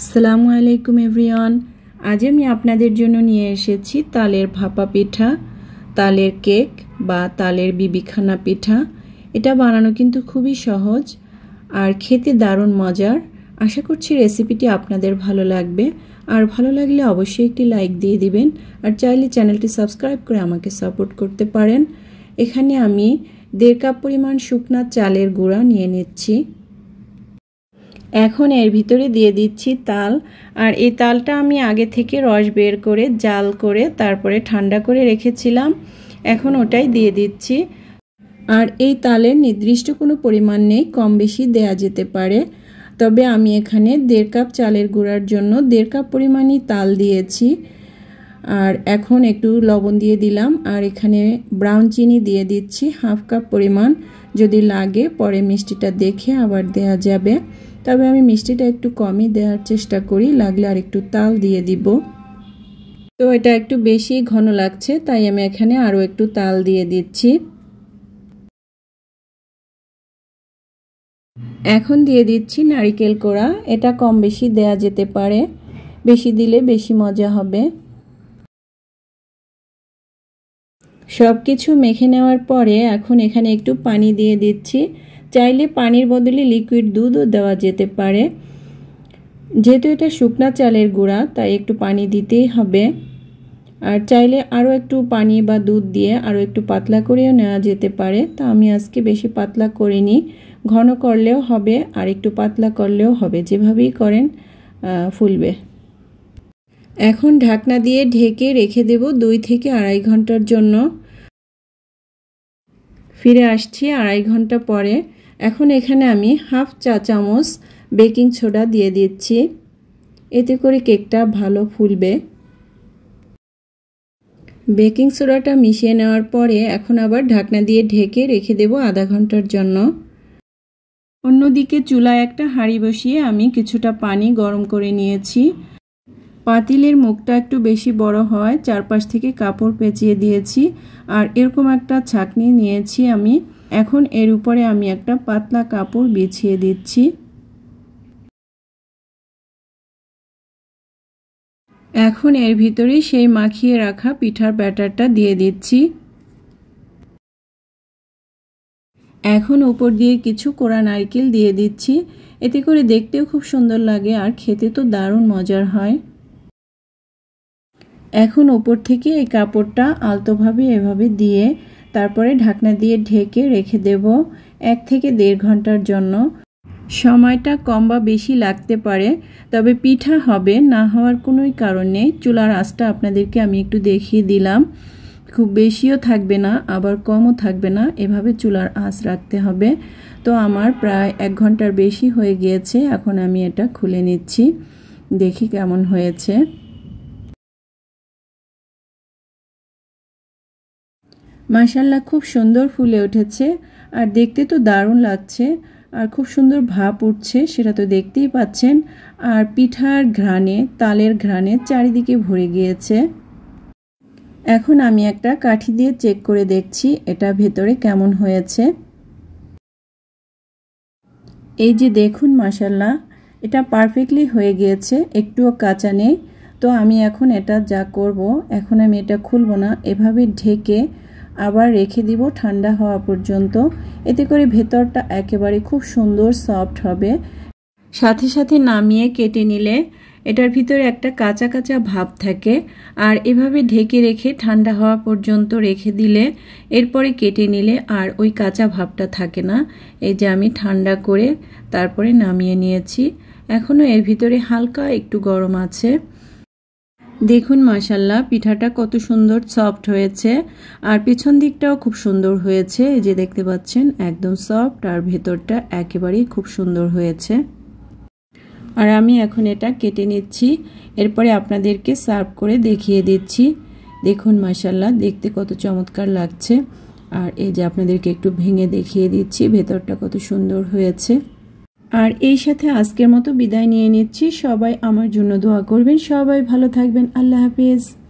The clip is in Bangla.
আসসালামু আলাইকুম এভরিওয়ান। আজ আমি আপনাদের জন্য নিয়ে এসেছি তালের ভাপা পিঠা, তালের কেক বা তালের বিবিখানা পিঠা। এটা বানানো কিন্তু খুবই সহজ আর খেতে দারুণ মজার। আশা করছি রেসিপিটি আপনাদের ভালো লাগবে। আর ভালো লাগলে অবশ্যই একটি লাইক দিয়ে দিবেন আর চাইলে চ্যানেলটি সাবস্ক্রাইব করে আমাকে সাপোর্ট করতে পারেন। এখানে আমি দেড় কাপ পরিমাণ শুকনা চালের গুঁড়া নিয়ে নিচ্ছি। এখন এর ভিতরে দিয়ে দিচ্ছি তাল, আর এই তালটা আমি আগে থেকে রস বের করে, জাল করে তারপরে ঠান্ডা করে রেখেছিলাম। এখন ওটাই দিয়ে দিচ্ছি। আর এই তালের নির্দিষ্ট কোনো পরিমাণ নেই, কম বেশি দেয়া যেতে পারে। তবে আমি এখানে দেড় কাপ চালের গুঁড়ার জন্য দেড় কাপ পরিমাণই তাল দিয়েছি। আর এখন একটু লবণ দিয়ে দিলাম। আর এখানে ব্রাউন চিনি দিয়ে দিচ্ছি, হাফ কাপ পরিমাণ। যদি লাগে, পরে মিষ্টিটা দেখে আবার দেয়া যাবে। তবে আমি মিষ্টিটা একটু কমই দেওয়ার চেষ্টা করি, লাগলে আর একটু তাল দিয়ে দিব। তো এটা একটু বেশি ঘন লাগছে, তাই আমি এখানে আরও একটু তাল দিয়ে দিচ্ছি। এখন দিয়ে দিচ্ছি নারিকেল কোড়া, এটা কম বেশি দেয়া যেতে পারে। বেশি দিলে বেশি মজা হবে। সব কিছু মেখে নেওয়ার পরে এখন এখানে একটু পানি দিয়ে দিচ্ছি। চাইলে পানির বদলে লিকুইড দুধও দেওয়া যেতে পারে। যেহেতু এটা শুকনা চালের গুঁড়া, তাই একটু পানি দিতেই হবে। আর চাইলে আরও একটু পানি বা দুধ দিয়ে আরও একটু পাতলা করেও নেওয়া যেতে পারে। তা আমি আজকে বেশি পাতলা করিনি। ঘন করলেও হবে, আর একটু পাতলা করলেও হবে। যেভাবেই করেন ফুলবে। এখন ঢাকনা দিয়ে ঢেকে রেখে দেব দুই থেকে আড়াই ঘণ্টার জন্য। ফিরে আসছি আড়াই ঘণ্টা পরে। এখন এখানে আমি হাফ চা চামচ বেকিং সোডা দিয়ে দিচ্ছি। এতে করে কেকটা ভালো ফুলবে। বেকিং সোডাটা মিশিয়ে নেওয়ার পরে এখন আবার ঢাকনা দিয়ে ঢেকে রেখে দেব আধা ঘণ্টার জন্য। অন্যদিকে চুলায় একটা হাঁড়ি বসিয়ে আমি কিছুটা পানি গরম করে নিয়েছি। পাতিলের মুখটা একটু বেশি বড় হয়, চারপাশ থেকে কাপড় পেঁচিয়ে দিয়েছি। আর এরকম একটা ছাকনি নিয়েছি আমি। এখন এর উপরে আমি একটা পাতলা কাপড় বিছিয়ে দিচ্ছি। এখন এর ভিতরে সেই মাখিয়ে রাখা পিঠার ব্যাটারটা দিয়ে দিচ্ছি। এখন উপর দিয়ে কিছু কোড়া নারকেল দিয়ে দিচ্ছি। এতে করে দেখতেও খুব সুন্দর লাগে আর খেতে তো দারুণ মজার হয়। এখন ওপর থেকে এই কাপড়টা আলতোভাবে এভাবে দিয়ে তারপরে ঢাকনা দিয়ে ঢেকে রেখে দেব এক থেকে দেড় ঘণ্টার জন্য। সময়টা কম বা বেশি লাগতে পারে, তবে পিঠা হবে, না হওয়ার কোনোই কারণ নেই। চুলার আঁচটা আপনাদেরকে আমি একটু দেখিয়ে দিলাম। খুব বেশিও থাকবে না, আবার কমও থাকবে না, এভাবে চুলার আঁচ রাখতে হবে। তো আমার প্রায় এক ঘণ্টার বেশি হয়ে গিয়েছে, এখন আমি এটা খুলে নিচ্ছি। দেখি কেমন হয়েছে। মাসাল্লাহ খুব সুন্দর ফুলে উঠেছে। আর দেখতে তো দারুণ লাগছে। আর খুব সুন্দর ভাপ উঠছে, সেটা তো দেখতেই পাচ্ছেন। আর পিঠার ঘ্রাণে, তালের ঘ্রাণে চারিদিকে ভরে গিয়েছে। এখন আমি একটা কাঠি দিয়ে চেক করে দেখছি, এটা ভেতরে কেমন হয়েছে। এই যে দেখুন মাসাল্লাহ এটা পারফেক্টলি হয়ে গিয়েছে, একটুও কাঁচা নেই। তো আমি এখন এটা যা করব, এখন আমি এটা খুলব না। এভাবে ঢেকে আবার রেখে দিব ঠান্ডা হওয়া পর্যন্ত। এতে করে ভেতরটা একেবারে খুব সুন্দর সফট হবে। সাথে সাথে নামিয়ে কেটে নিলে এটার ভিতরে একটা কাঁচা কাঁচা ভাব থাকে। আর এভাবে ঢেকে রেখে ঠান্ডা হওয়া পর্যন্ত রেখে দিলে এরপরে কেটে নিলে আর ওই কাঁচা ভাবটা থাকে না। এই যে আমি ঠান্ডা করে তারপরে নামিয়ে নিয়েছি। এখনও এর ভিতরে হালকা একটু গরম আছে। দেখুন মাসাল্লাহ পিঠাটা কত সুন্দর সফট হয়েছে। আর পিছন দিকটাও খুব সুন্দর হয়েছে। এই যে দেখতে পাচ্ছেন, একদম সফট, আর ভেতরটা একেবারেই খুব সুন্দর হয়েছে। আর আমি এখন এটা কেটে নিচ্ছি। এরপরে আপনাদেরকে সার্ভ করে দেখিয়ে দিচ্ছি। দেখুন মাসাল্লাহ দেখতে কত চমৎকার লাগছে। আর এই যে আপনাদেরকে একটু ভেঙে দেখিয়ে দিচ্ছি, ভেতরটা কত সুন্দর হয়েছে। আর এই সাথে আজকের মতো বিদায় নিয়ে নিচ্ছি। সবাই আমার জন্য দোয়া করবেন। সবাই ভালো থাকবেন। আল্লাহ হাফিজ।